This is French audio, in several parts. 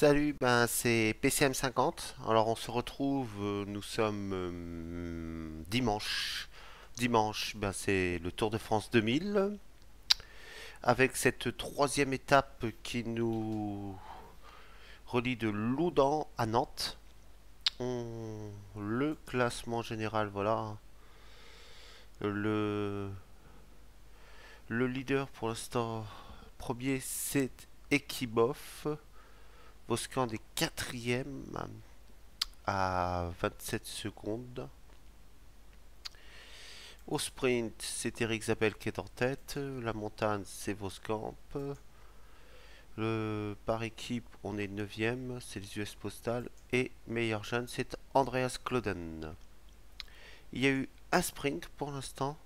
Salut, ben c'est PCM50. Alors on se retrouve, euh, nous sommes euh, dimanche. Dimanche, ben c'est le Tour de France 2000. Avec cette troisième étape qui nous relie de Loudan à Nantes. Le classement général, voilà. Le, le leader pour l'instant, premier c'est Ekibof. Boscan est quatrième à 27 secondes. Au sprint, c'est Eric Zabel qui est en tête. La montagne, c'est Voskamp. Le par équipe, on est 9 c'est les US Postal. Et meilleur jeune, c'est Andreas Kloden. Il y a eu un sprint pour l'instant.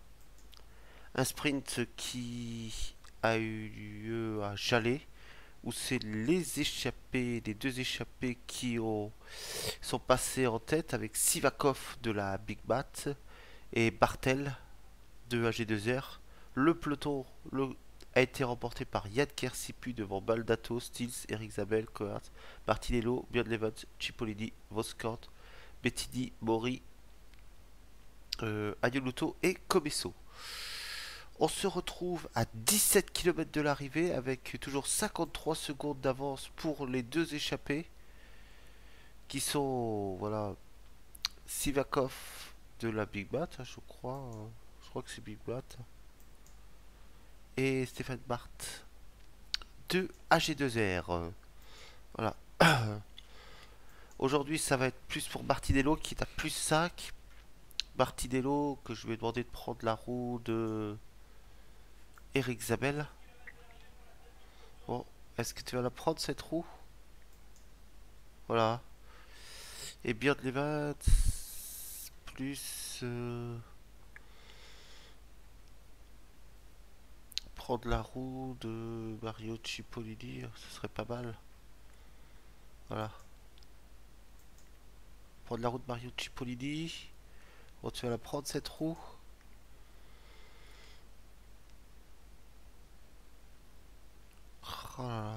Un sprint qui a eu lieu à Jalais où c'est les échappés, les deux échappés qui ont, sont passés en tête avec Sivakov de la Big Bat et Bartel de AG2R. Le peloton a été remporté par Yad Kersipu devant Baldato, Stills, Eric Zabel, Coates, Martinello, Björn Levens, Cipollini, Voskant, Bettini, Mori, euh, et Comesso. On se retrouve à 17 km de l'arrivée avec toujours 53 secondes d'avance pour les deux échappés qui sont voilà Sivakov de la Big Bat, hein, je crois, euh, je crois que c'est Big Bat et Stéphane Barth de AG2R. euh, Voilà. Aujourd'hui, ça va être plus pour Martinello qui est à plus 5. Martinello que je vais demander de prendre la roue de Eric Zabel. Bon, est-ce que tu vas la prendre cette roue? Voilà. Et Björn Levens plus euh, prendre la roue de Mario Cipollini, ce serait pas mal. Voilà. Prendre la roue de Mario Cipollini. Bon, tu vas la prendre cette roue? Là.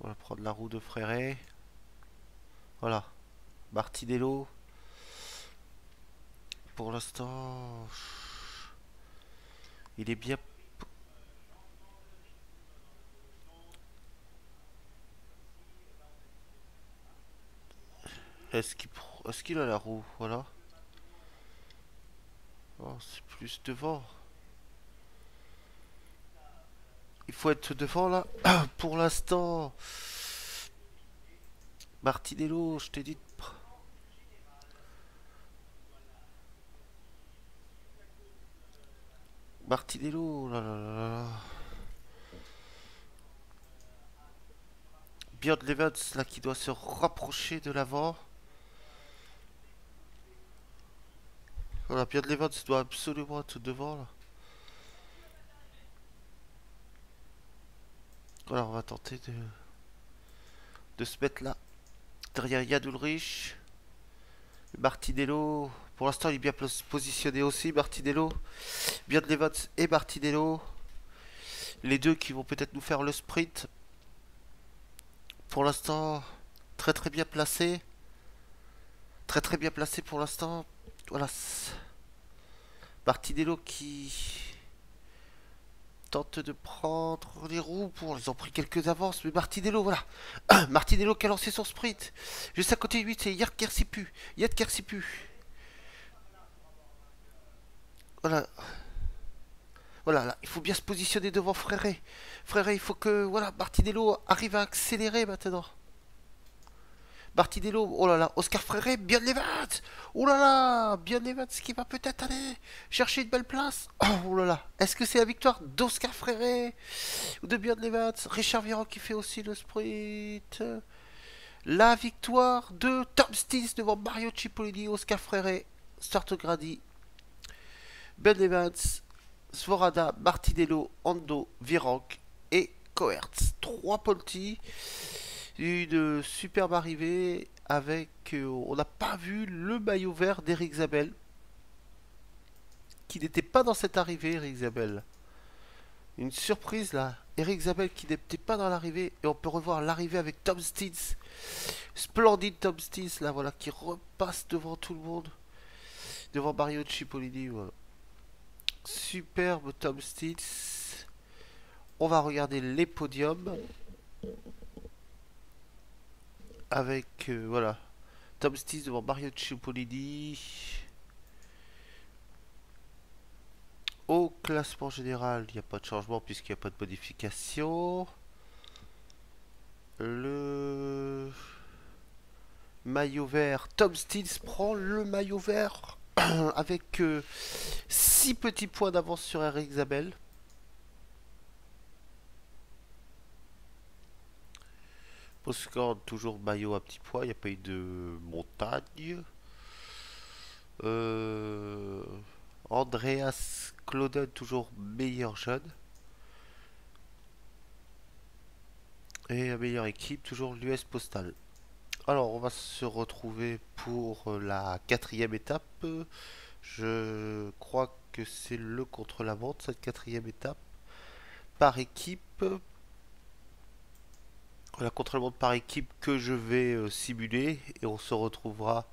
On va prendre la roue de Fréret. Voilà. Martinello. Pour l'instant, il est bien. Est-ce qu'il qu'il a la roue? Voilà. Oh, c'est plus devant. Il faut être devant là. Pour l'instant. Martinello, je t'ai dit. Martinello, là là là là. Björn Levens là qui doit se rapprocher de l'avant. Voilà, Björn Levens doit absolument être devant là. Voilà, on va tenter de, de se mettre là. Derrière Yad Ulrich. Martinello. Pour l'instant, il est bien pos- positionné aussi, Martinello. Björn Levens et Martinello. Les deux qui vont peut-être nous faire le sprint. Pour l'instant, très très bien placé. Très très bien placé pour l'instant. Voilà. Martinello qui tente de prendre les roues pour ils ont pris quelques avances mais Martinello voilà. Martinello qui a lancé son sprint. Juste à côté de lui c'est Yad Kersipu. Yad Kersipu. Voilà. Voilà là, il faut bien se positionner devant Fréré Fréré il faut que voilà Martinello arrive à accélérer maintenant Martinello oh là là Oscar Fréré bien Levens oh là là bien Levens qui va peut-être aller chercher une belle place. Oh là là est-ce que c'est la victoire d'Oscar Fréré ou de Björn Levens Richard Viron qui fait aussi le sprint. La victoire de Tom Stills devant Mario Cipollini Oscar Fréré Start Grady Ben Evans Svorada Martinello Ando Virank et Cohertz 3 Polti une superbe arrivée avec euh, on n'a pas vu le maillot vert d'Eric Zabel qui n'était pas dans cette arrivée Eric Zabel Une surprise là. Eric Zabel qui n'était pas dans l'arrivée. Et on peut revoir l'arrivée avec Tom Steeds. Splendide Tom Steeds là, voilà, qui repasse devant tout le monde. Devant Mario Cipollini, voilà. Superbe Tom Steeds. On va regarder les podiums. Avec, euh, voilà, Tom Steeds devant Mario Cipollini. Au classement général, il n'y a pas de changement puisqu'il n'y a pas de modification. Le maillot vert, Tom Steels prend le maillot vert avec 6 euh, petits points d'avance sur Eric Isabelle. Postcard, toujours maillot à petits points, il n'y a pas eu de montagne. Euh, Andreas Clauden, toujours meilleur jeune. Et la meilleure équipe, toujours l'US Postal. Alors, on va se retrouver pour la quatrième étape. Je crois que c'est le contre-la-montre, cette quatrième étape. Par équipe. La contre-la-montre par équipe que je vais euh, simuler. Et on se retrouvera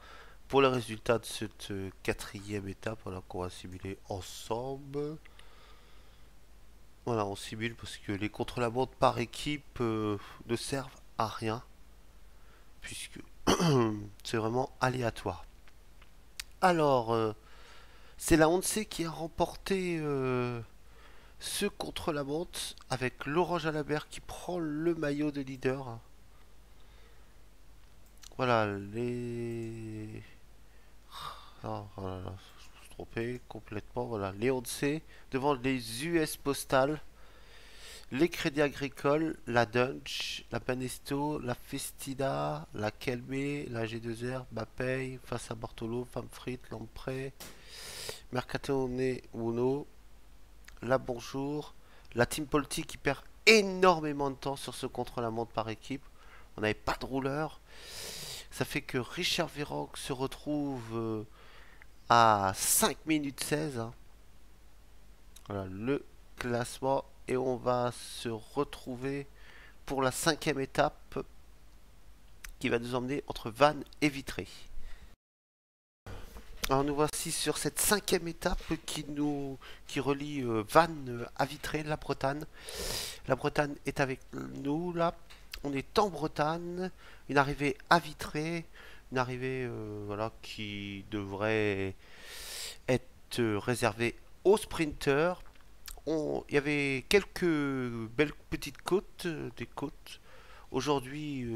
pour le résultat de cette euh, quatrième étape, voilà, qu'on va simuler ensemble. Voilà, on simule parce que les contre-la-montre par équipe euh, ne servent à rien. Puisque c'est vraiment aléatoire. Alors, c'est la Honda qui a remporté ce contre-la-montre avec Laurent Jalabert qui prend le maillot de leader. Voilà, les... Ah, oh là là, je me suis trompé complètement. Voilà, Léon C devant les US Postal, les Crédits Agricoles, la Dunch, la Panesto, la Festida, la Kelme, la G2R, Bapay, face à Bartolo, Famfrit, Lampré, Mercatone Uno, la Bonjour, la Team Polti qui perd énormément de temps sur ce contre-la-montre par équipe. On n'avait pas de rouleur. Ça fait que Richard Virenque se retrouve euh, à 5 minutes 16. Hein. Voilà le classement. Et on va se retrouver pour la cinquième étape qui va nous emmener entre Vannes et Vitré. Alors nous voici sur cette cinquième étape qui nous qui relie euh, Vannes à Vitré, la Bretagne. La Bretagne est avec nous là. On est en Bretagne, une arrivée à Vitré, une arrivée euh, voilà, qui devrait être réservée aux sprinteurs. Il y avait quelques belles petites côtes, euh, des côtes. Aujourd'hui,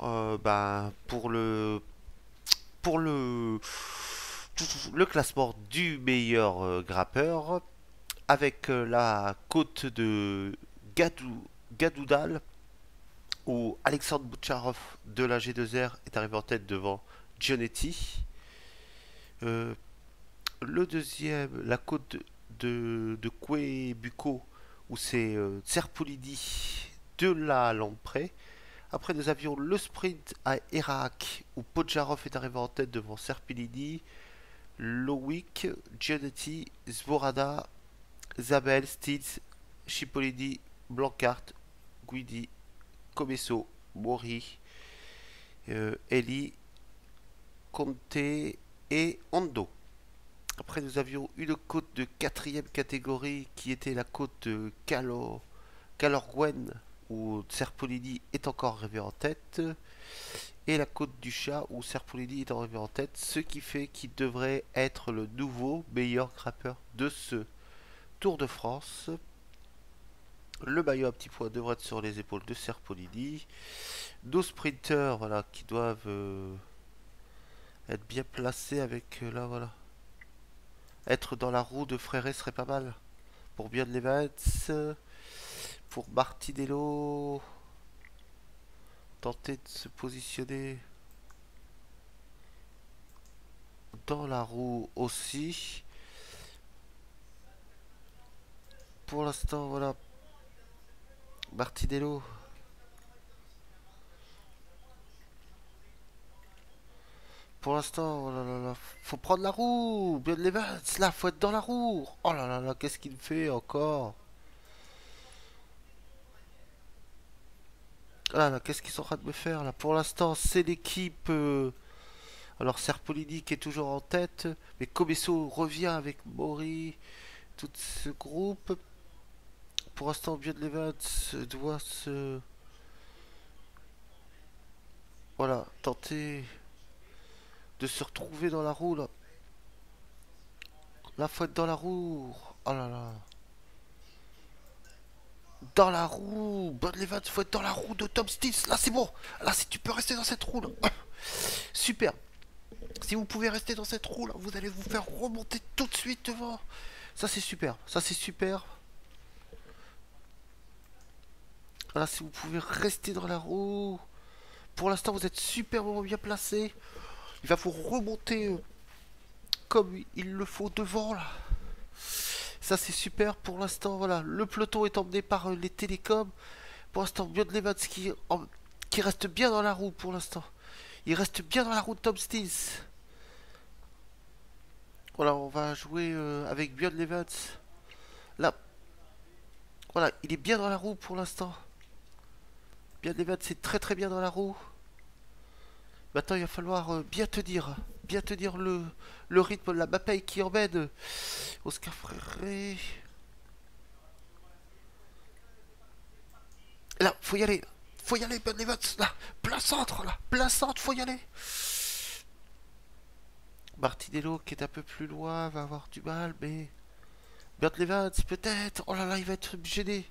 euh, ben, pour le pour le classement du meilleur grappeur avec la côte de Gadou, Gadoudal où Alexandre Boucharov de la G2R est arrivé en tête devant Gianetti. Euh, le deuxième, la côte de, de Bucco, où c'est euh, Serpolidi de la Lampré. Après, nous avions le sprint à Irak, où Podjarov est arrivé en tête devant Serpilidi, Lowick, Gianetti, Zvorada, Zabel, Stiz, Chipolidi, Blancart, Guidi, Comesso, Mori, euh, Eli, Conte et Ando. Après, nous avions une côte de quatrième catégorie qui était la côte de Calor, Calorguen, où Serpolidi est encore arrivé en tête. Et la côte du chat, où Serpolidi est arrivé en tête. Ce qui fait qu'il devrait être le nouveau meilleur grappeur de ce Tour de France. Le maillot à petit poids devrait être sur les épaules de Serpolidi. Deux sprinters voilà, qui doivent euh, être bien placés avec euh, là voilà. Être dans la roue de Fréré serait pas mal. Pour Björn Levens. Pour Martinello. Tenter de se positionner dans la roue aussi. Pour l'instant, voilà, pour l'instant, oh là là faut prendre la roue. Bien les là, faut être dans la roue. Oh là là là, qu'est-ce qu'il fait encore? Ah qu'est-ce qu'ils sont en train de me faire là? Pour l'instant, c'est l'équipe. Euh, alors, Serpolini qui est toujours en tête, mais Comesso revient avec Mori, tout ce groupe. Pour l'instant, Björn Levans doit se. Voilà, tenter de se retrouver dans la roue là. La faut dans la roue. Oh là là. Dans la roue. Bonne Levans, faut être dans la roue de Tom Stills. Là, c'est bon. Là, si tu peux rester dans cette roue là. Super. Si vous pouvez rester dans cette roue là, vous allez vous faire remonter tout de suite devant. Ça, c'est super. Ça, c'est super. Voilà, si vous pouvez rester dans la roue. Pour l'instant, vous êtes superbement bien placé. Il va vous remonter euh, comme il le faut devant là. Ça c'est super pour l'instant. Voilà, le peloton est emmené par euh, les télécoms. Pour l'instant, Björn Levans qui, reste bien dans la roue pour l'instant. Il reste bien dans la roue de Tom Stills. Voilà, on va jouer euh, avec Björn Levans. Là. Voilà, il est bien dans la roue pour l'instant. Bien Levans c'est très très bien dans la roue. Maintenant, il va falloir euh, bien te dire, bien te dire le, le rythme de la bataille qui emmène Oscar Fréré. Là, faut y aller. Faut y aller, Ben Levans. Là, plein centre, là. Plein centre, faut y aller. Martinello qui est un peu plus loin va avoir du mal, mais... Bert Levans, peut-être. Oh là là, il va être gêné.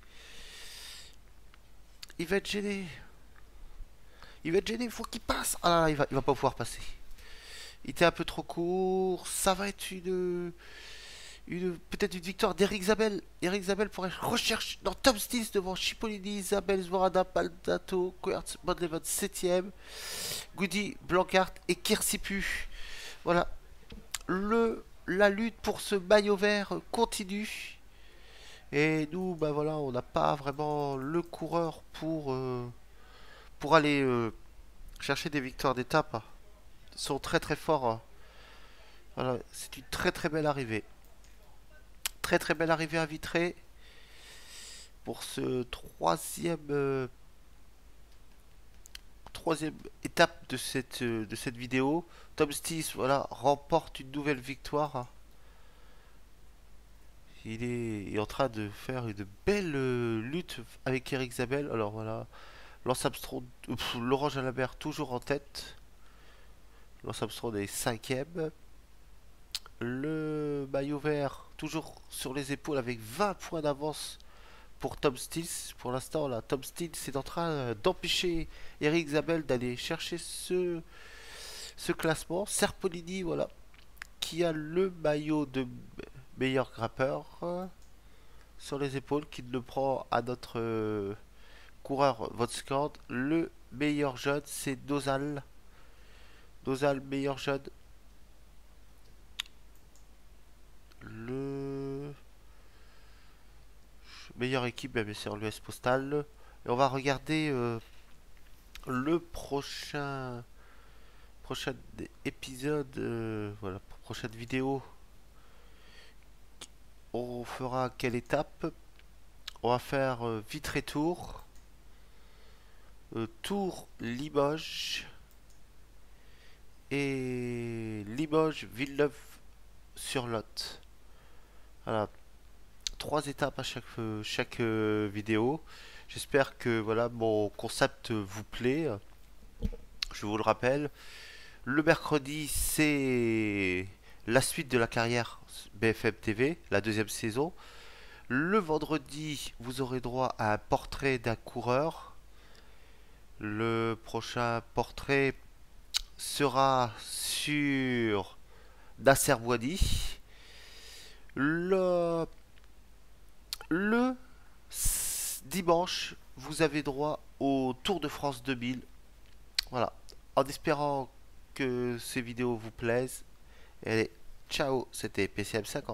Il va être gêné. Il va être gêné, il faut qu'il passe. Ah là là, il va, il va pas pouvoir passer. Il était un peu trop court. Ça va être une... une Peut-être une victoire d'Eric Zabel. Eric Zabel pourrait rechercher dans top 10 devant Cipollini, Isabel, Zvorada, Paldato, Quertz, Bodlevan 7ème. Goody, Blancart et Kirsipu. Voilà. Le, la lutte pour ce maillot vert continue. Et nous, bah voilà, on n'a pas vraiment le coureur pour, euh, aller euh, chercher des victoires d'étape. Sont très très forts. Hein. Voilà, c'est une très très belle arrivée. Très très belle arrivée à Vitré. Pour ce troisième... Euh, troisième étape de cette, euh, de cette vidéo. Tom Stis, voilà, remporte une nouvelle victoire. Il est, en train de faire une belle euh, lutte avec Eric Zabel. Alors voilà, Lance Armstrong, Laurent Jalabert toujours en tête. Lance Armstrong est cinquième. Le maillot vert toujours sur les épaules avec 20 points d'avance pour Tom Stills. Pour l'instant, là, Tom Stills est en train d'empêcher Eric Zabel d'aller chercher ce, classement. Serpolini, voilà, qui a le maillot de meilleur grappeur sur les épaules, qui le prend à notre euh, coureur Votscord. Le meilleur jeune, c'est Dozal. Dozal, meilleur jeune. Le meilleure équipe, bien sûr, l'US Postal. Et on va regarder euh, le prochain prochain épisode, voilà, prochaine vidéo on fera quelle étape? On va faire euh, Vitré Tour, euh, Tour Limoges Limoges Villeneuve sur Lot. Voilà, trois étapes à chaque euh, chaque vidéo. J'espère que voilà mon concept vous plaît. Je vous le rappelle. Le mercredi, c'est la suite de la carrière BFM TV, la deuxième saison. Le vendredi, vous aurez droit à un portrait d'un coureur. Le prochain portrait sera sur Nasser. Le, le dimanche, vous avez droit au Tour de France 2000. Voilà. En espérant que ces vidéos vous plaisent. Allez, ciao, c'était PCM50.